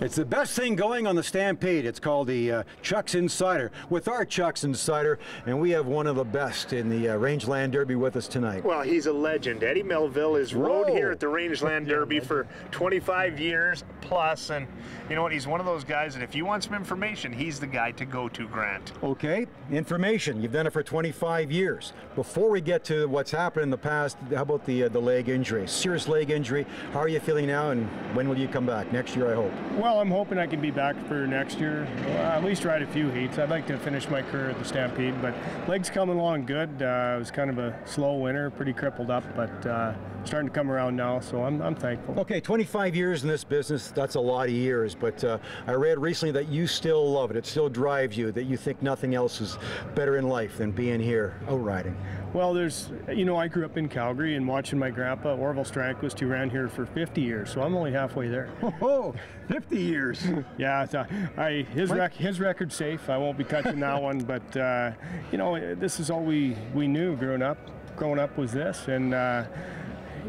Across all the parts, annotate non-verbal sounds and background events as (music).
It's the best thing going on the Stampede. It's called the uh, Chuck's Insider with our Chuck's Insider, and we have one of the best in the uh, Rangeland Derby with us tonight. Well, he's a legend. Eddie Melville has rode here at the Rangeland Derby for 25 years plus, and you know what? He's one of those guys that if you want some information, he's the guy to go to, Grant. Okay, information. You've done it for 25 years. Before we get to what's happened in the past, how about the uh, the leg injury? Serious leg injury. How are you feeling now, and when will you come back? Next year, I hope. Well, I'm hoping I can be back for next year. At least ride a few heats. I'd like to finish my career at the Stampede, but legs coming along good. Uh, it was kind of a slow winter, pretty crippled up, but uh, starting to come around now, so I'm, I'm thankful. Okay, 25 years in this business, that's a lot of years, but uh, I read recently that you still love it. It still drives you, that you think nothing else is better in life than being here out riding. Well, there's, you know, I grew up in Calgary and watching my grandpa, Orville Strandquist, who ran here for 50 years, so I'm only halfway there. (laughs) Oh, 50 years. (laughs) Yeah, so I his rec- his record's safe. I won't be touching that one. But uh, you know, this is all we we knew growing up. Growing up was this, and uh,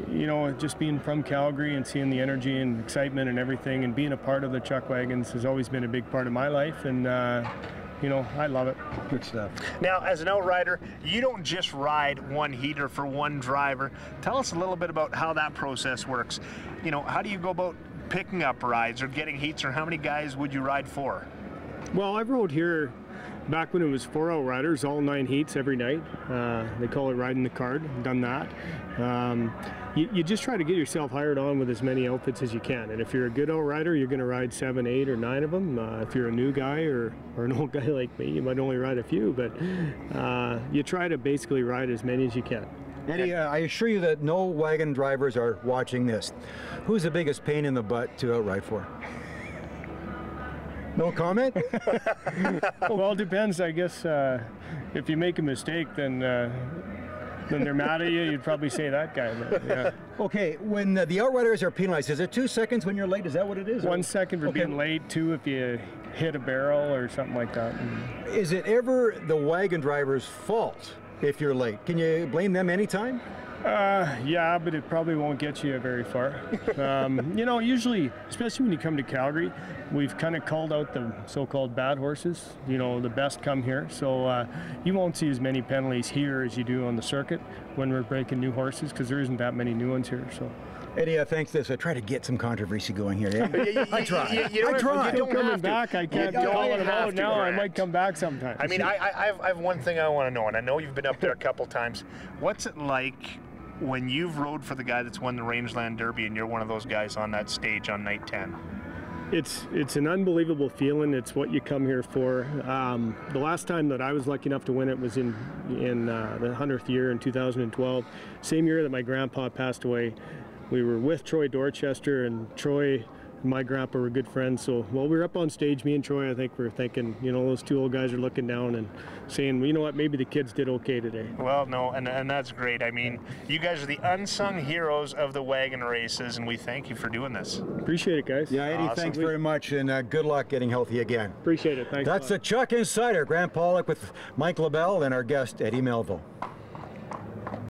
you know, just being from Calgary and seeing the energy and excitement and everything, and being a part of the Chuck Wagons has always been a big part of my life. And uh, you know, I love it. Good stuff. Now, as an outrider, you don't just ride one heater for one driver. Tell us a little bit about how that process works. You know, how do you go about picking up rides or getting heats, or how many guys would you ride for? Well, I rode here back when it was four out riders, all nine heats every night. Uh, they call it riding the card. Done that. Um, you, you just try to get yourself hired on with as many outfits as you can. And if you're a good outrider, you're going to ride seven, eight, or nine of them. Uh, if you're a new guy or, or an (laughs) old guy like me, you might only ride a few. But uh, you try to basically ride as many as you can. Eddie, uh, I assure you that no wagon drivers are watching this. Who's the biggest pain in the butt to outride for? No comment? (laughs) well, it depends, I guess. Uh, if you make a mistake, then uh, then they're mad at you. You'd probably say that guy. But, yeah. okay, when uh, the outriders are penalized, is it two seconds when you're late? Is that what it is? One second for Okay. being late, two if you hit a barrel or something like that. Is it ever the wagon driver's fault if you're late? Can you blame them anytime? Uh, yeah, but it probably won't get you very far. (laughs) Um, you know, usually, especially when you come to Calgary, we've kind of called out the so-called bad horses. You know, the best come here, so uh, you won't see as many penalties here as you do on the circuit when we're breaking new horses because there isn't that many new ones here. So. Eddie, uh, thanks this. I try to get some controversy going here. Yeah? (laughs) You- you- I try. you- you I don't- try. you Still don't coming have to. back, I can't You don't call it have out to, now. I might come back sometime. I mean, I, I, I, have, I have one thing I want to know, and I know you've been up there a couple times. What's it like when you've rode for the guy that's won the Rangeland Derby and you're one of those guys on that stage on night 10? It's it's an unbelievable feeling. It's what you come here for. Um, the last time that I was lucky enough to win it was in in uh, the hundredth year in 2012, same year that my grandpa passed away. We were with Troy Dorchester, and Troy and my grandpa were good friends. So while we were up on stage, me and Troy, I think we were thinking, you know, those two old guys are looking down and saying, well, you know what, maybe the kids did okay today. Well, no, and, and that's great. I mean, you guys are the unsung heroes of the wagon races, and we thank you for doing this. Appreciate it, guys. Yeah, Eddie, Awesome. thanks very much, and uh, good luck getting healthy again. Appreciate it. Thanks. That's the Chuck Insider, Grant Pollock with Mike LaBelle and our guest, Eddie Melville.